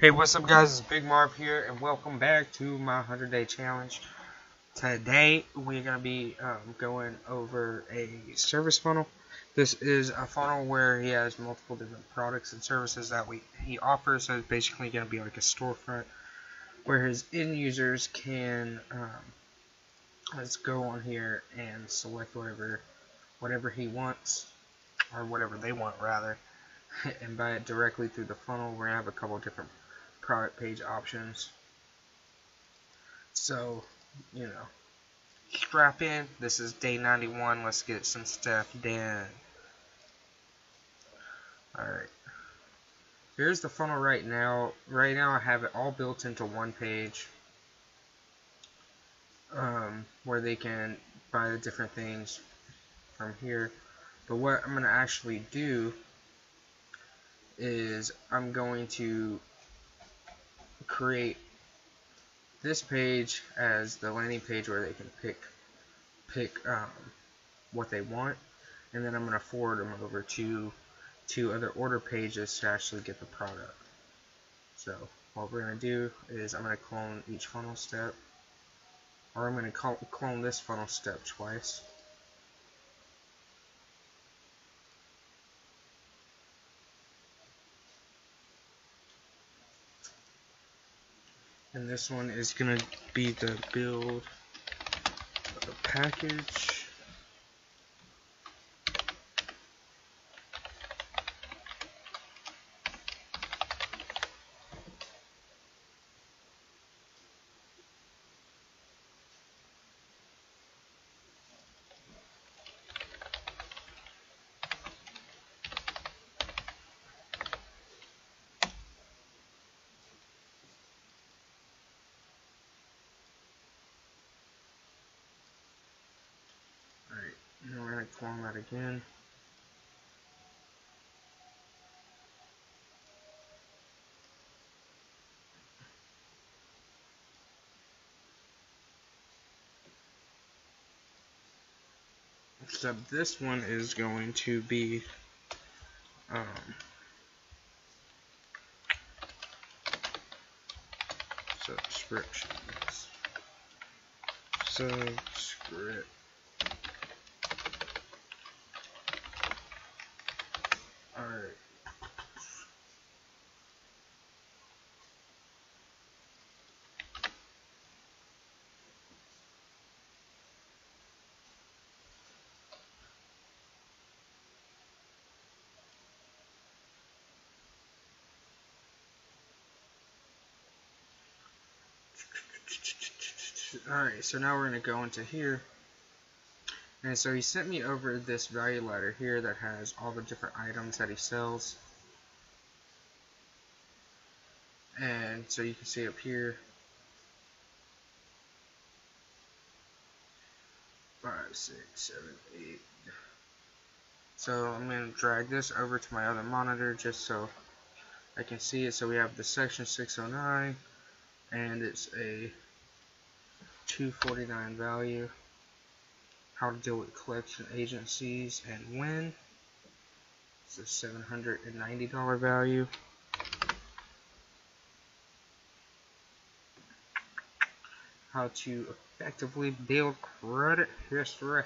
Hey, what's up guys? It's Big Marv here, and welcome back to my 100 Day Challenge. Today, we're going to be um, going over a service funnel. This is a funnel where he has multiple different products and services that we he offers, so it's basically going to be like a storefront where his end users can, um, let's go on here and select whatever, whatever he wants, or whatever they want rather, and buy it directly through the funnel. We're going to have a couple different product page options. So, you know, strap in. This is day 91. Let's get some stuff done. Alright. Here's the funnel right now. Right now I have it all built into one page. Um, where they can buy the different things from here. But what I'm going to actually do is I'm going to create this page as the landing page where they can pick pick um, what they want. And then I'm going to forward them over to two other order pages to actually get the product. So what we're going to do is I'm going to clone each funnel step or I'm going to clone this funnel step twice and this one is going to be the build package And we're going again. Except this one is going to be um, subscriptions. Subscript. Alright, so now we're going to go into here. And so he sent me over this value ladder here that has all the different items that he sells. And so you can see up here. Five, six, seven, eight. So I'm going to drag this over to my other monitor just so I can see it. So we have the section 609 and it's a 249 value how to deal with collection agencies and when. It's a $790 value. How to effectively build credit history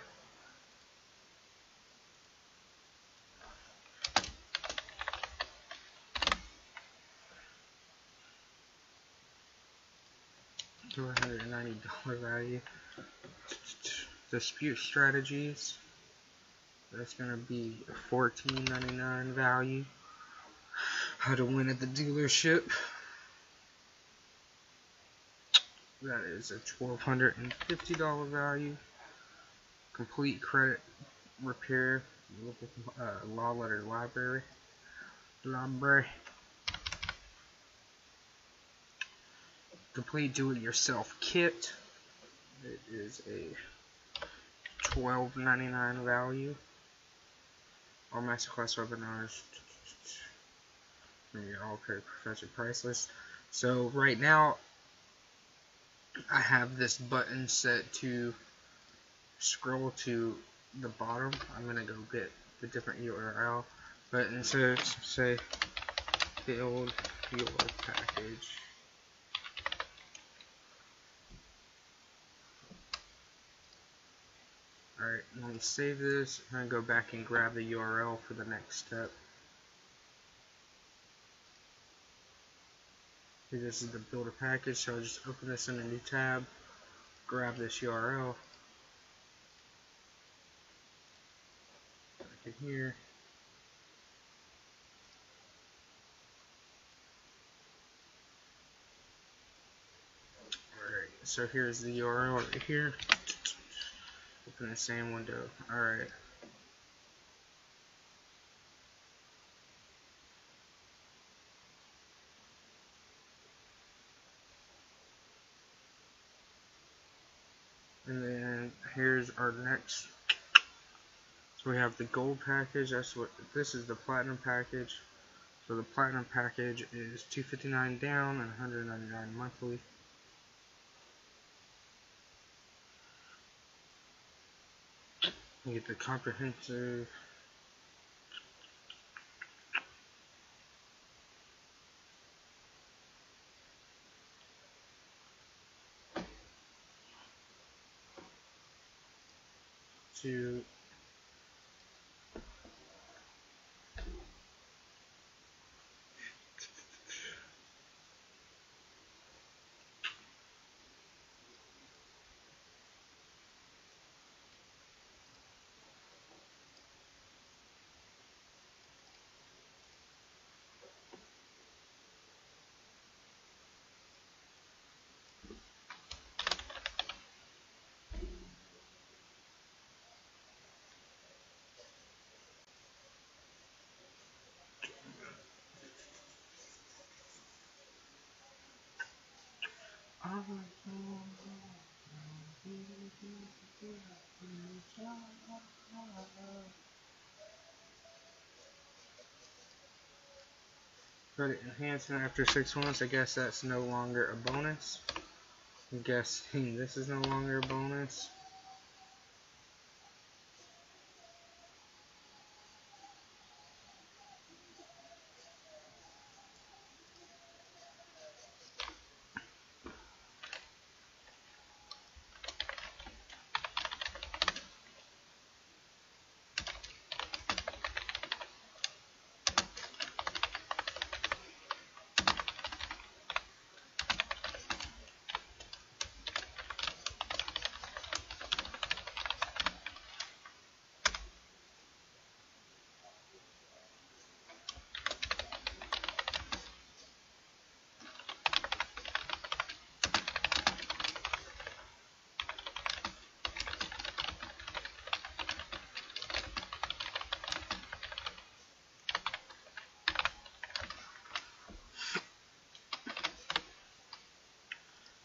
$290 value. Dispute strategies. That's going to be a $14.99 value. How to win at the dealership. That is a $1,250 value. Complete credit repair. Look Uh, law letter library. Library. complete do-it-yourself kit. It is a $12.99 value. All masterclass webinars. Your all credit professor priceless. So right now, I have this button set to scroll to the bottom. I'm gonna go get the different URL, but instead say build your package let me save this. I'm going to go back and grab the URL for the next step. Okay, This is the builder package, so I'll just open this in a new tab, grab this URL, back in here, Alright, so here's the URL right here. Open the same window. Alright. And then here's our next. So we have the gold package. That's what this is the platinum package. So the platinum package is 259 down and 199 monthly. Get the comprehensive. To Credit enhancement after six months. I guess that's no longer a bonus. I'm guessing this is no longer a bonus.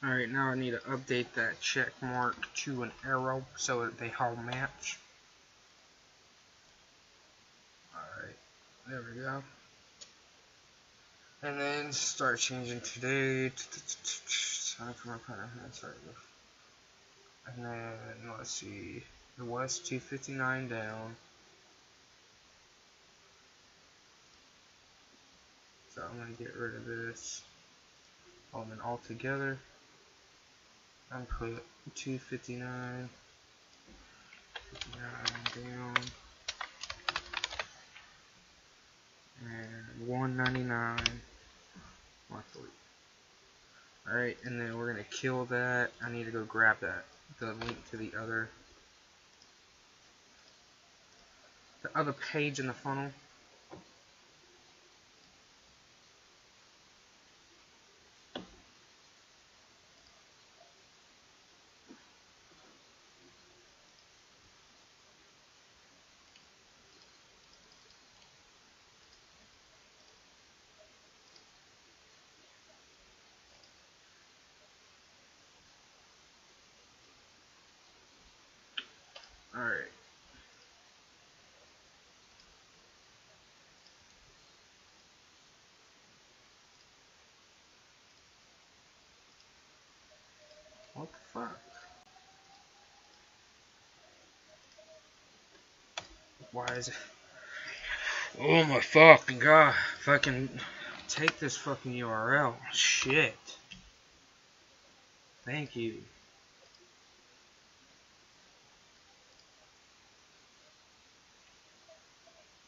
Alright, now I need to update that check mark to an arrow so that they all match. Alright, there we go. And then start changing today. Time for my partner. And then let's see. It was 259 down. So I'm gonna get rid of this. And then all together and put 259 down and 199 monthly. Alright, and then we're gonna kill that. I need to go grab that the link to the other the other page in the funnel. Alright. What the fuck? Why is it? Oh my fucking god. Fucking take this fucking URL. Shit. Thank you.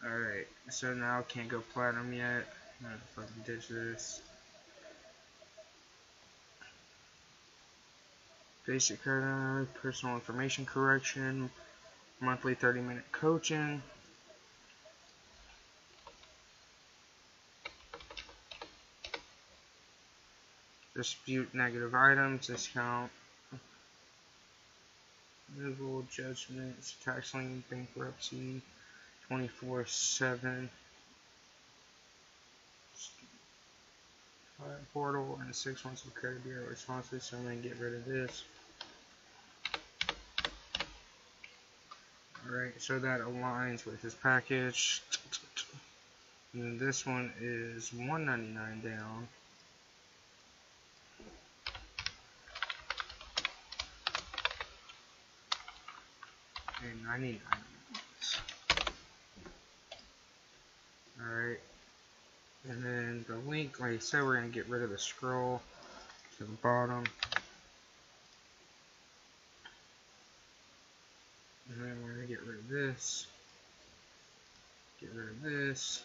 Alright, so now can't go platinum yet. I'm gonna fucking ditch this. Basic credit, personal information correction, monthly 30 minute coaching. Dispute negative items, discount, removal, judgments, tax lien, bankruptcy, 24 7 portal and six months of credit bureau responses so I'm going to get rid of this alright so that aligns with his package and then this one is 199 down and 99 Alright. And then the link, like I said, we're going to get rid of the scroll to the bottom. And then this. Get rid of this.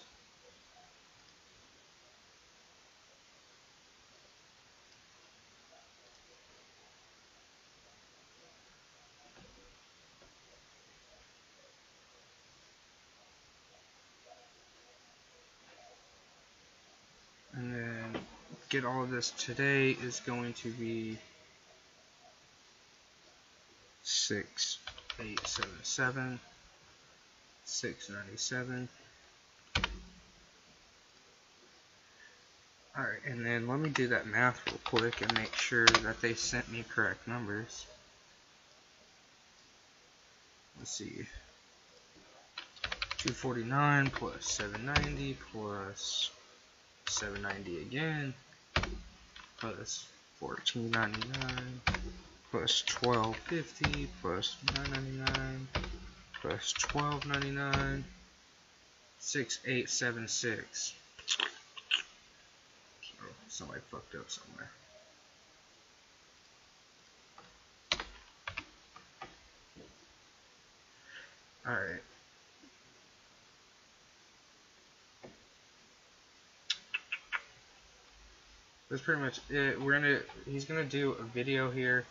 And then get all of this today is going to be six eight seven seven six ninety seven. Alright, and then let me do that math real quick and make sure that they sent me correct numbers. Let's see. 249 plus 790 plus 790 again plus 14.99 plus 12.50 plus 9.99 plus 12.99 6876 so somebody fucked up somewhere. Alright. That's pretty much it. We're gonna he's gonna do a video here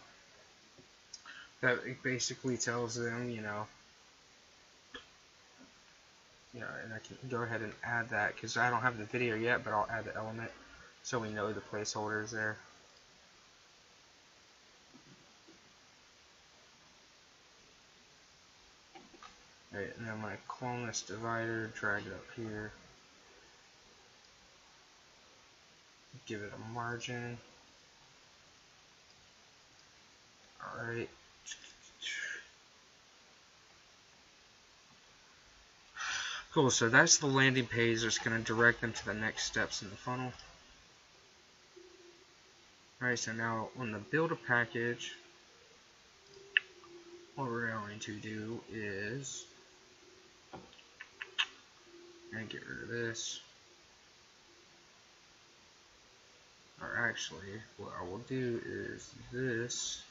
that basically tells them, you know, know, and I can go ahead and add that because I don't have the video yet, but I'll add the element so we know the placeholder is there. Right, and to clone this divider, drag it up here. give it a margin. Alright. Cool, so that's the landing page that's going to direct them to the next steps in the funnel. Alright, so now on the build a package, what we're going to do is, and get rid of this. or actually what I will do is this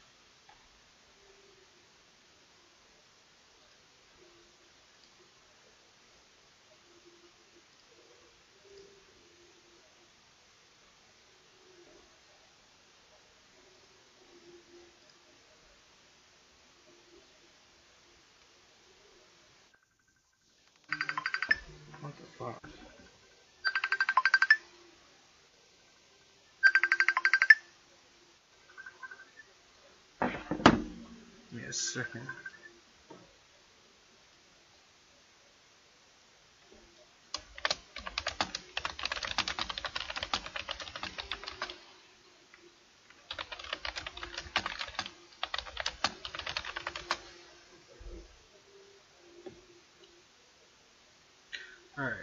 Alright.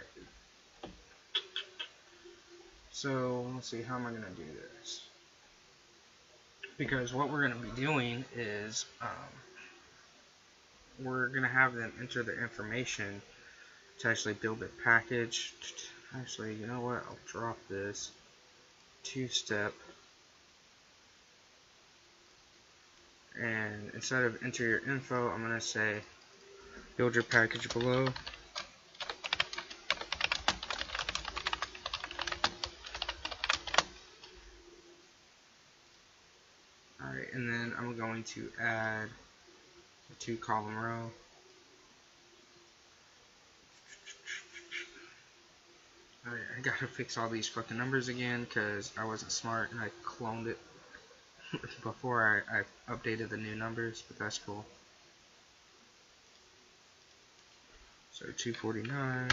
So, let's see, how am I going to do this? Because what we're going to be doing is um, we're going to have them enter the information to actually build their package. Actually, you know what? I'll drop this two-step. And instead of enter your info, I'm going to say build your package below. Alright, and then I'm going to add a two column row. Oh, Alright, I gotta fix all these fucking numbers again because I wasn't smart and I cloned it before I, I updated the new numbers, but that's cool. So 249.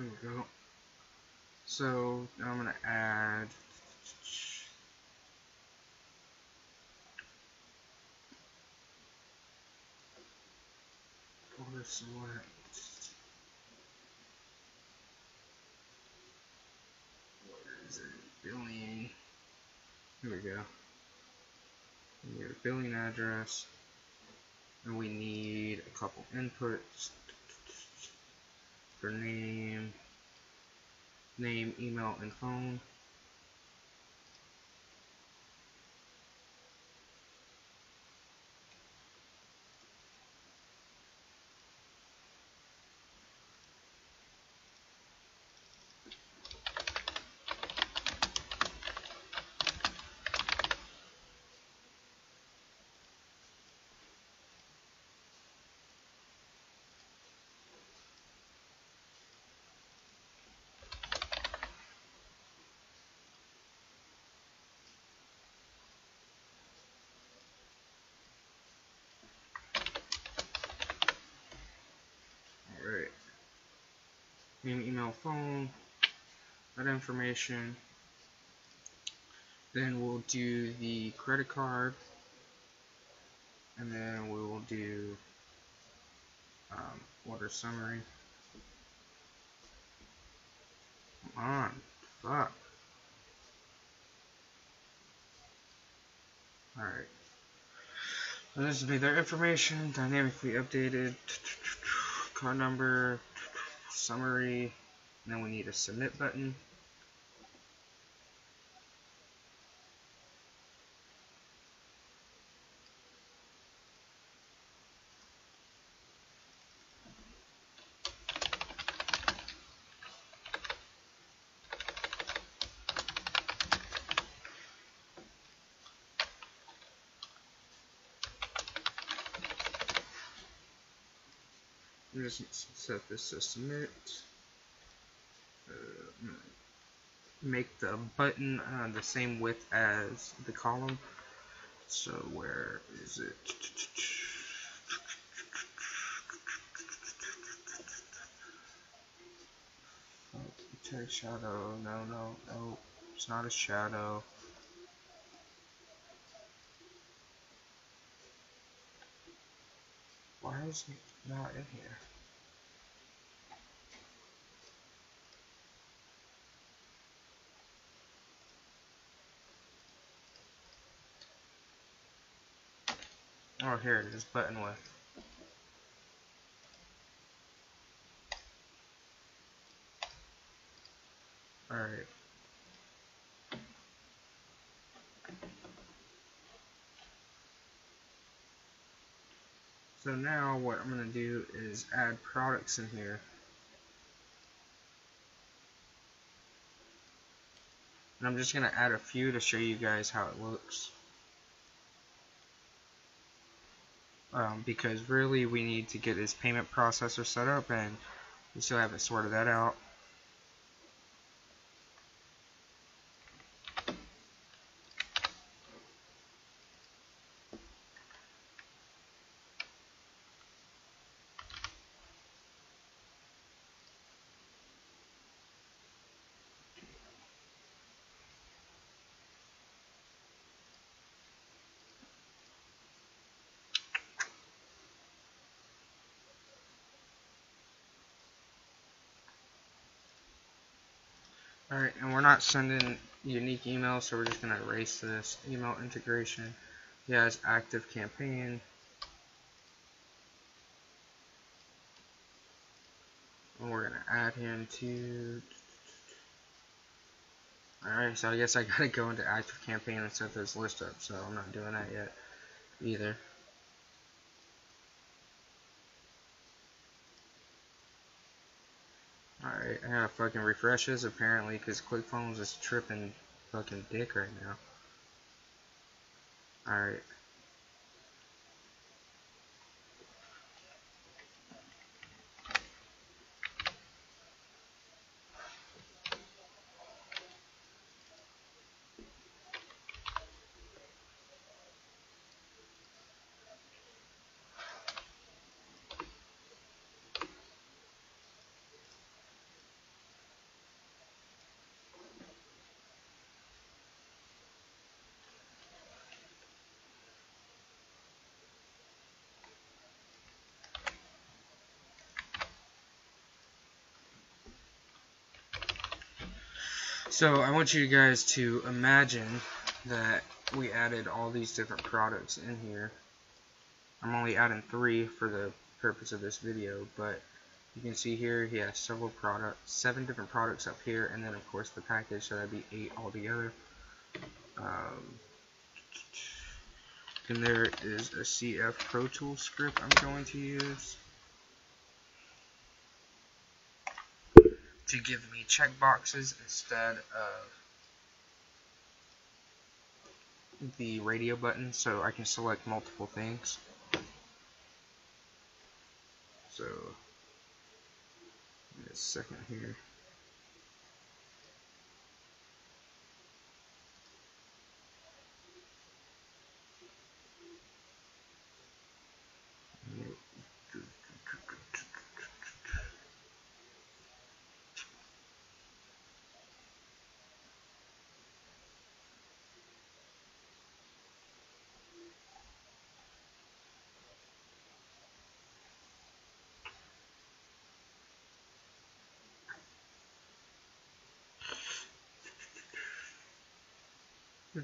There we go. So now I'm gonna add order select. What is it? Billing. Here we go. We need a billing address. And we need a couple inputs name, name, email, and phone. Name, email, phone, that information. Then we'll do the credit card, and then we will do um, order summary. Come on, fuck. Alright. This will be their information, dynamically updated, card number, summary, and then we need a submit button. just set this to submit. Uh, make the button uh, the same width as the column. So where is it? text shadow. No, no, no. It's not a shadow. Why is it not in here? Oh, here it is, button width. Alright. So now what I'm going to do is add products in here. And I'm just going to add a few to show you guys how it looks. Um, because really we need to get this payment processor set up and we still haven't sorted that out. Alright, and we're not sending unique emails, so we're just going to erase this email integration. He has active campaign. And we're going to add him to... Alright, so I guess I gotta go into active campaign and set this list up, so I'm not doing that yet either. Gotta fucking refresh this apparently because ClickFunnels is tripping fucking dick right now. Alright. So I want you guys to imagine that we added all these different products in here. I'm only adding three for the purpose of this video, but you can see here he has several products, seven different products up here, and then of course the package, so that'd be eight altogether. Um, and there is a CF Pro Tools script I'm going to use. To give me checkboxes instead of the radio button so I can select multiple things. So, a second here. How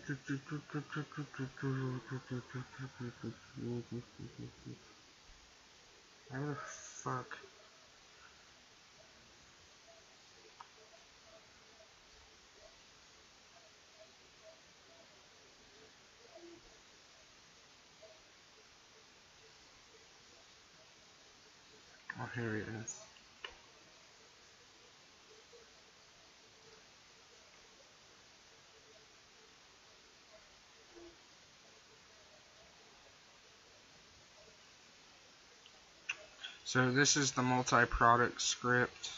the fuck? Oh, here it is. So this is the multi-product script.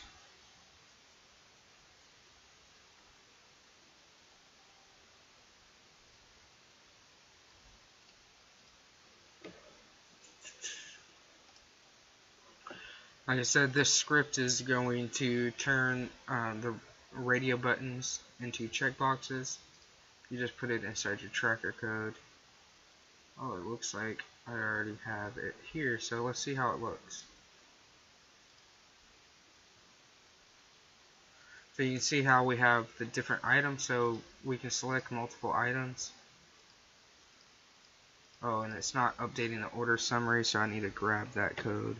Like I said, this script is going to turn uh, the radio buttons into checkboxes. You just put it inside your tracker code. Oh, it looks like I already have it here, so let's see how it looks. So you can see how we have the different items, so we can select multiple items. Oh, and it's not updating the order summary, so I need to grab that code.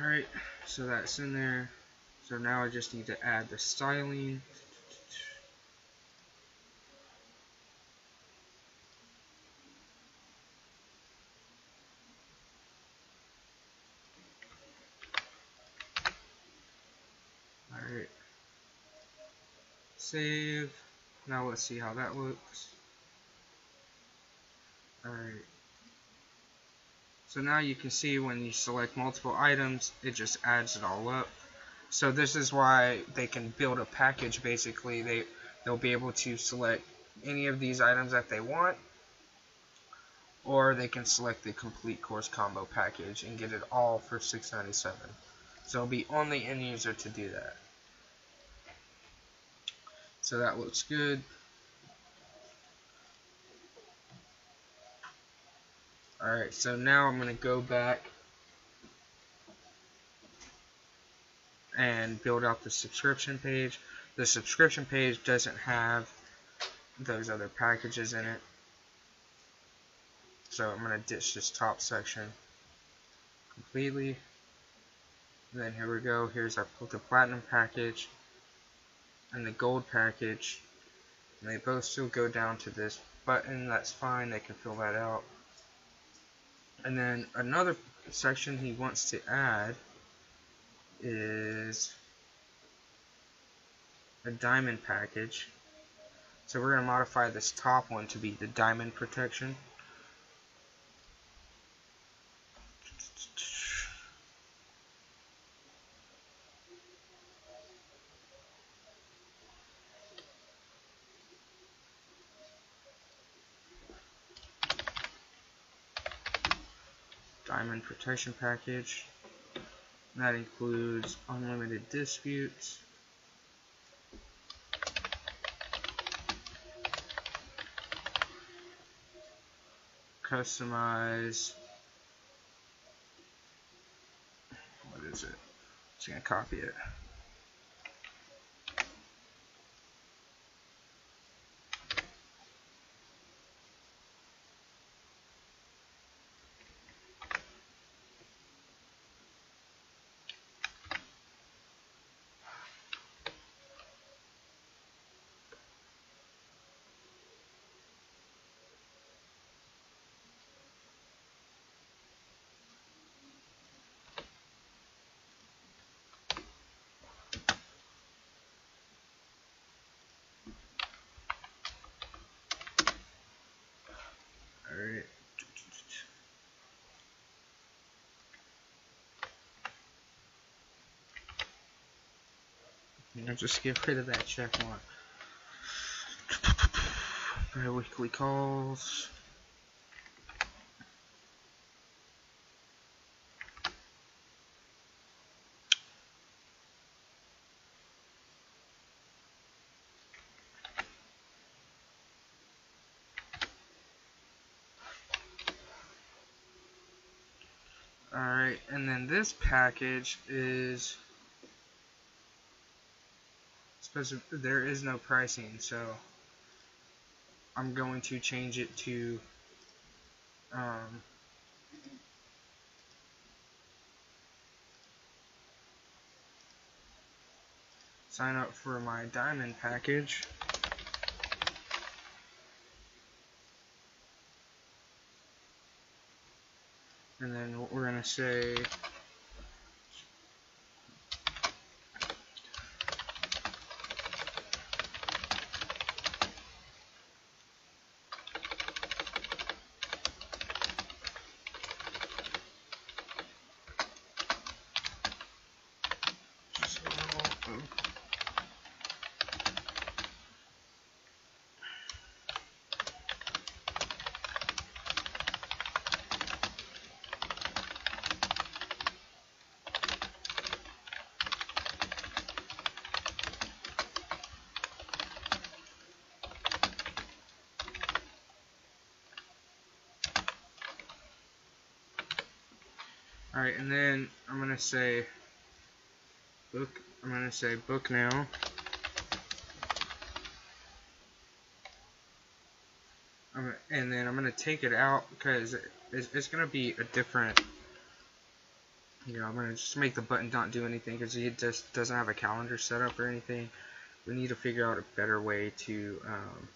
Alright, so that's in there. So now I just need to add the styling. Alright. Save. Now let's see how that looks. Alright. So now you can see when you select multiple items, it just adds it all up. So this is why they can build a package basically. They, they'll be able to select any of these items that they want or they can select the complete course combo package and get it all for 697 so it'll be on the end user to do that so that looks good alright so now I'm gonna go back and build out the subscription page the subscription page doesn't have those other packages in it so I'm going to ditch this top section completely. And then here we go. Here's our the platinum package and the gold package. And they both still go down to this button. That's fine. They can fill that out. And then another section he wants to add is a diamond package. So we're going to modify this top one to be the diamond protection. Diamond Protection Package. That includes unlimited disputes, customize what is it? Just gonna copy it. I'll just get rid of that check mark. Bi-weekly calls. Alright, and then this package is there is no pricing, so I'm going to change it to um, sign up for my diamond package. And then what we're going to say and then I'm going to say book, I'm to say book now. and then I'm going to take it out because it's, it's going to be a different, you know, I'm going to just make the button not do anything because it just doesn't have a calendar set up or anything. We need to figure out a better way to, um,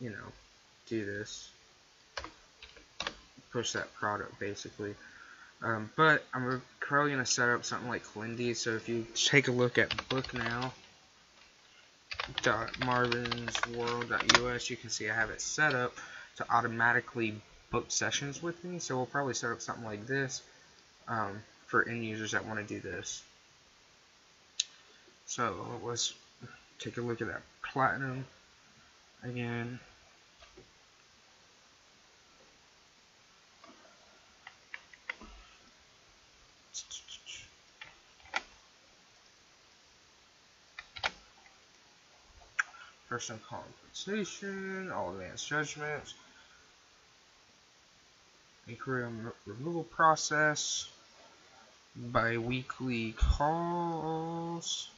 you know, do this push that product basically. Um, but I'm probably going to set up something like Lindy. So if you take a look at book now, marvinsworld.us, you can see I have it set up to automatically book sessions with me. So we'll probably set up something like this um, for end users that want to do this. So let's take a look at that platinum again. Personal compensation, all advanced judgments, inquiry removal process, biweekly calls.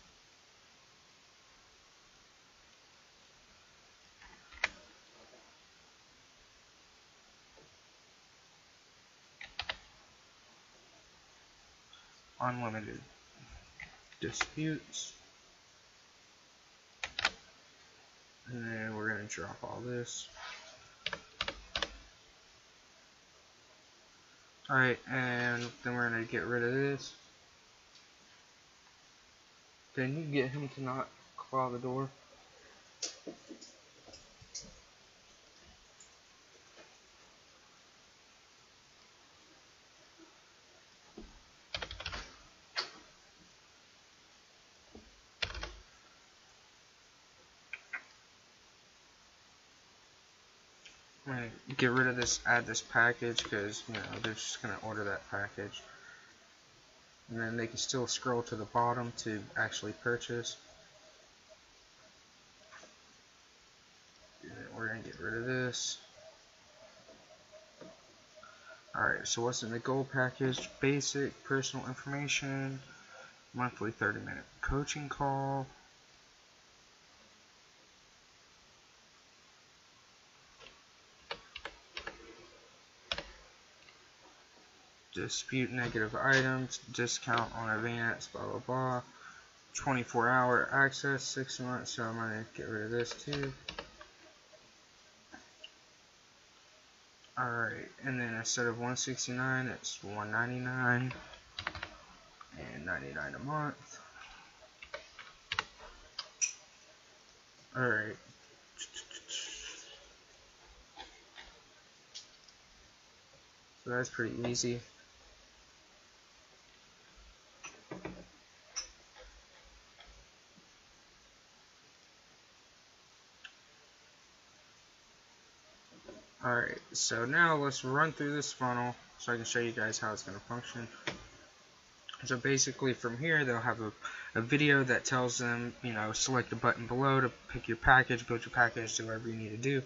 unlimited disputes. And then we're going to drop all this. Alright, and then we're going to get rid of this. Can you get him to not claw the door? I'm going to get rid of this, add this package, because, you know, they're just going to order that package. And then they can still scroll to the bottom to actually purchase. we're going to get rid of this. Alright, so what's in the gold package? Basic, personal information, monthly 30 minute coaching call, dispute negative items, discount on advance, blah blah blah. 24 hour access, 6 months, so I'm going to get rid of this too. Alright, and then instead of 169 it's 199 and 99 a month. Alright. So that's pretty easy. Alright, so now let's run through this funnel so I can show you guys how it's going to function. So basically from here they'll have a, a video that tells them, you know, select the button below to pick your package, build your package, do whatever you need to do.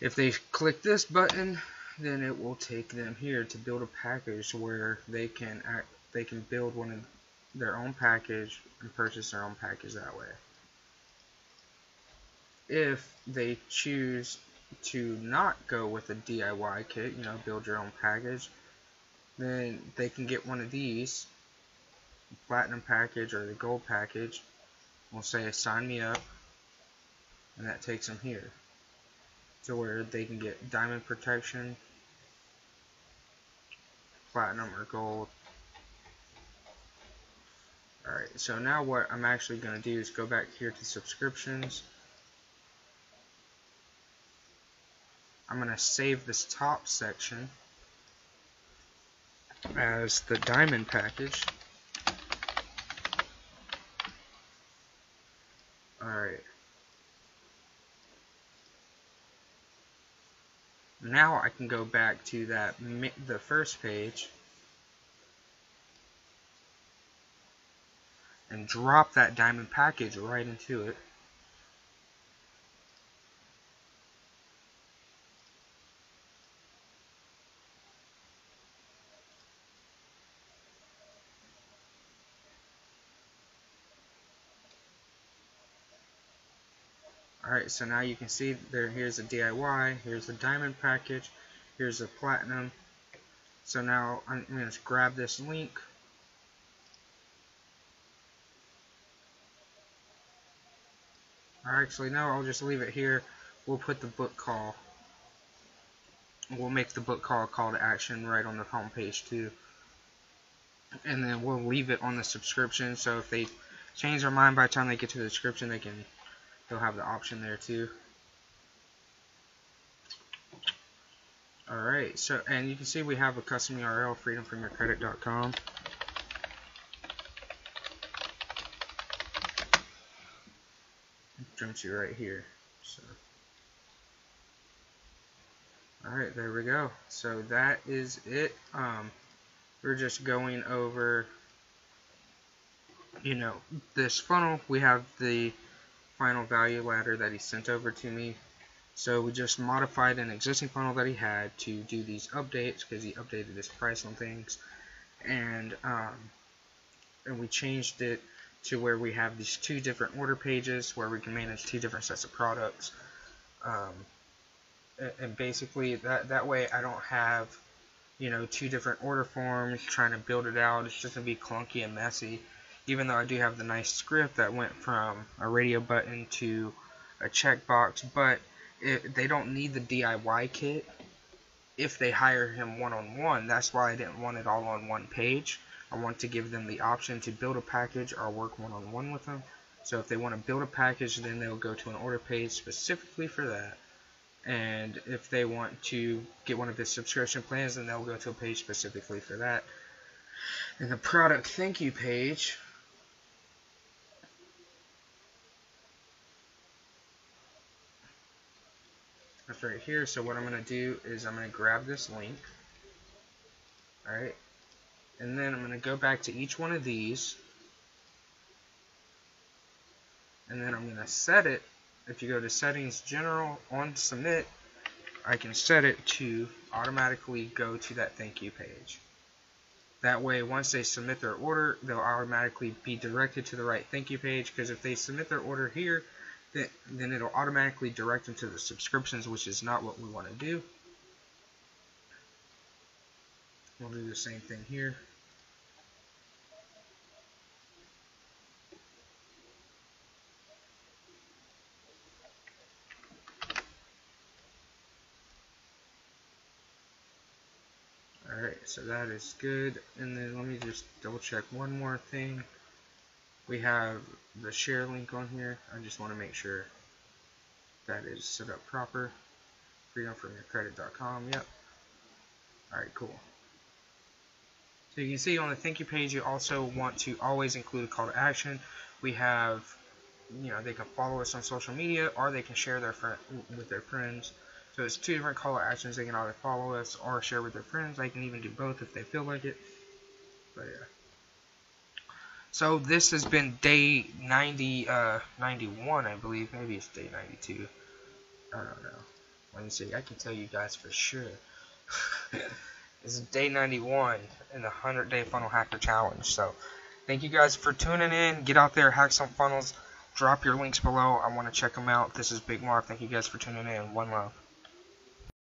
If they click this button, then it will take them here to build a package where they can act, they can build one of their own package and purchase their own package that way. If they choose to not go with a DIY kit, you know, build your own package, then they can get one of these, platinum package or the gold package. We'll say sign me up, and that takes them here to where they can get diamond protection, platinum or gold. Alright, so now what I'm actually going to do is go back here to subscriptions I'm going to save this top section as the diamond package. Alright. Now I can go back to that the first page and drop that diamond package right into it. Alright, so now you can see there. here's a DIY, here's a diamond package, here's a platinum. So now I'm going to grab this link. Or actually, no, I'll just leave it here. We'll put the book call. We'll make the book call call to action right on the home page too. And then we'll leave it on the subscription. So if they change their mind by the time they get to the description, they can they'll have the option there too. Alright, so, and you can see we have a custom URL, freedomfromyourcredit.com. Jumps you right here. So. Alright, there we go. So that is it. Um, we're just going over, you know, this funnel. We have the final value ladder that he sent over to me so we just modified an existing funnel that he had to do these updates because he updated his price on things, and um, and we changed it to where we have these two different order pages where we can manage two different sets of products. Um, and basically that that way I don't have you know two different order forms trying to build it out. It's just gonna be clunky and messy. Even though I do have the nice script that went from a radio button to a checkbox, but it, they don't need the DIY kit if they hire him one-on-one. -on -one. That's why I didn't want it all on one page. I want to give them the option to build a package or work one-on-one -on -one with them. So if they want to build a package, then they'll go to an order page specifically for that. And if they want to get one of his subscription plans, then they'll go to a page specifically for that. And the product thank you page Right here. So what I'm going to do is I'm going to grab this link. Alright. And then I'm going to go back to each one of these. And then I'm going to set it. If you go to settings general on submit, I can set it to automatically go to that thank you page. That way, once they submit their order, they'll automatically be directed to the right thank you page. Because if they submit their order here, then it'll automatically direct them to the subscriptions, which is not what we want to do. We'll do the same thing here. Alright, so that is good. And then let me just double check one more thing we have the share link on here. I just want to make sure that is set up proper. Freedomfromyourcredit.com. Yep. Alright, cool. So you can see on the thank you page, you also want to always include a call to action. We have, you know, they can follow us on social media or they can share their friend with their friends. So it's two different call to actions. They can either follow us or share with their friends. They can even do both if they feel like it. But yeah. So this has been day 90, uh, 91, I believe. Maybe it's day 92. I don't know. Let me see. I can tell you guys for sure. this is day 91 in the 100 Day Funnel Hacker Challenge. So thank you guys for tuning in. Get out there, hack some funnels. Drop your links below. I want to check them out. This is Big Marv. Thank you guys for tuning in. One love.